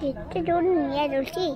कितने दूर नहीं है तुलसी